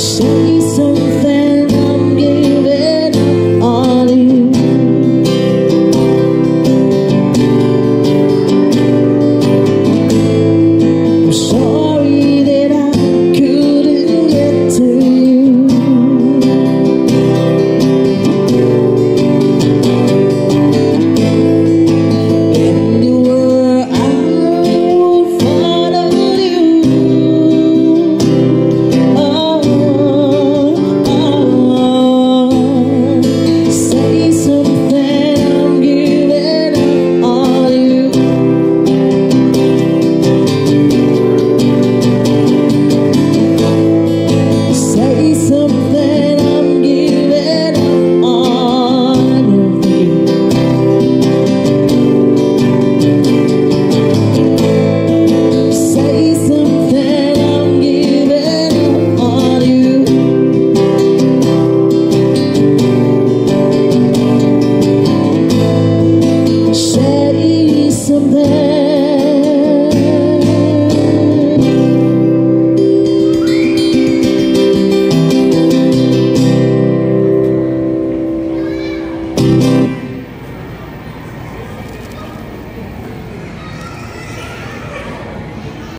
see.